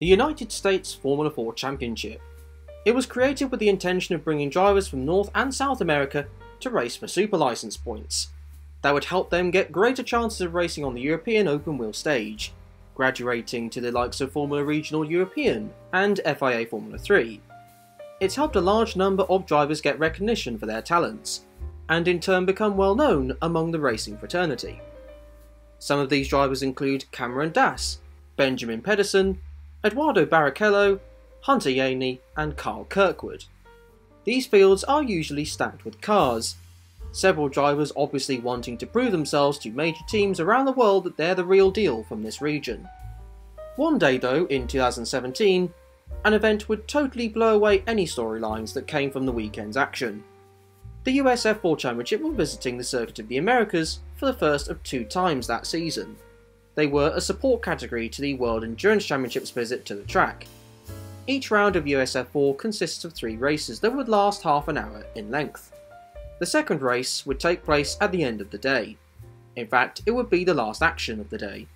The United States Formula 4 Championship. It was created with the intention of bringing drivers from North and South America to race for super license points. That would help them get greater chances of racing on the European open wheel stage, graduating to the likes of Formula Regional European and FIA Formula 3. It's helped a large number of drivers get recognition for their talents, and in turn become well known among the racing fraternity. Some of these drivers include Cameron Das, Benjamin Pedersen, Eduardo Barrichello, Hunter Yeany, and Carl Kirkwood. These fields are usually stacked with cars, several drivers obviously wanting to prove themselves to major teams around the world that they're the real deal from this region. One day though, in 2017, an event would totally blow away any storylines that came from the weekend's action. The US F4 Championship were visiting the Circuit of the Americas for the first of two times that season. They were a support category to the World Endurance Championships visit to the track. Each round of USF4 consists of three races that would last half an hour in length. The second race would take place at the end of the day. In fact, it would be the last action of the day.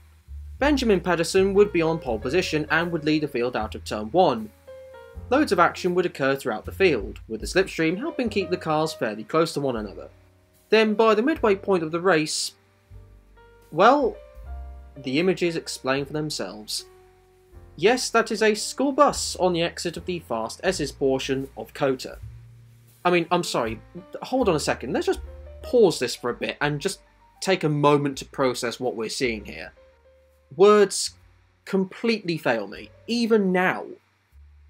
Benjamin Pedersen would be on pole position and would lead the field out of turn 1. Loads of action would occur throughout the field, with the slipstream helping keep the cars fairly close to one another. Then, by the midway point of the race, well, the images explain for themselves. Yes, that is a school bus on the exit of the Fast S's portion of COTA. I mean, I'm sorry, hold on a second, let's just pause this for a bit and just take a moment to process what we're seeing here. Words completely fail me, even now.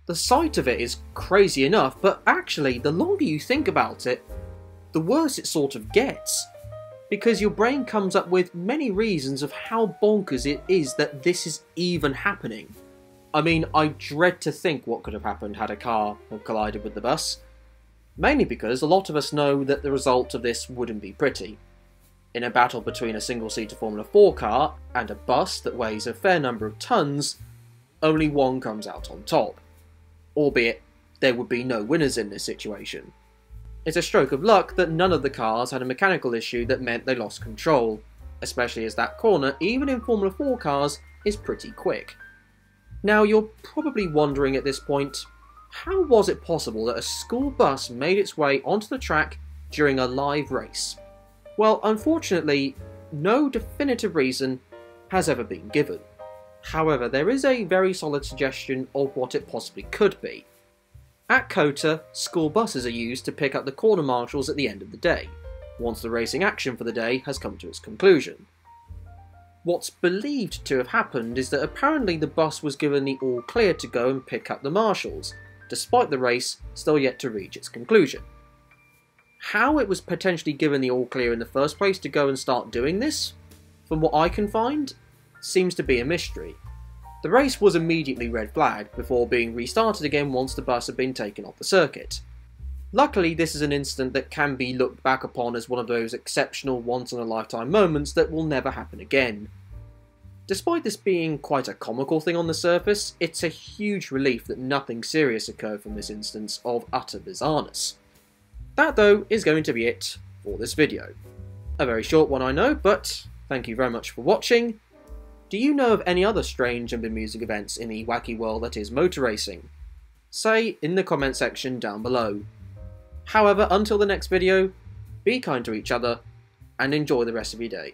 The sight of it is crazy enough, but actually, the longer you think about it, the worse it sort of gets because your brain comes up with many reasons of how bonkers it is that this is even happening. I mean, I dread to think what could have happened had a car collided with the bus. Mainly because a lot of us know that the result of this wouldn't be pretty. In a battle between a single-seater Formula 4 car and a bus that weighs a fair number of tons, only one comes out on top. Albeit, there would be no winners in this situation. It's a stroke of luck that none of the cars had a mechanical issue that meant they lost control, especially as that corner, even in Formula 4 cars, is pretty quick. Now you're probably wondering at this point, how was it possible that a school bus made its way onto the track during a live race? Well, unfortunately, no definitive reason has ever been given. However, there is a very solid suggestion of what it possibly could be. At COTA, school buses are used to pick up the corner marshals at the end of the day, once the racing action for the day has come to its conclusion. What's believed to have happened is that apparently the bus was given the all clear to go and pick up the marshals, despite the race still yet to reach its conclusion. How it was potentially given the all clear in the first place to go and start doing this, from what I can find, seems to be a mystery. The race was immediately red flagged before being restarted again once the bus had been taken off the circuit. Luckily, this is an incident that can be looked back upon as one of those exceptional once in a lifetime moments that will never happen again. Despite this being quite a comical thing on the surface, it's a huge relief that nothing serious occurred from this instance of utter bizarreness. That though is going to be it for this video. A very short one I know, but thank you very much for watching, do you know of any other strange and bemusing events in the wacky world that is motor racing? Say in the comment section down below. However, until the next video, be kind to each other and enjoy the rest of your day.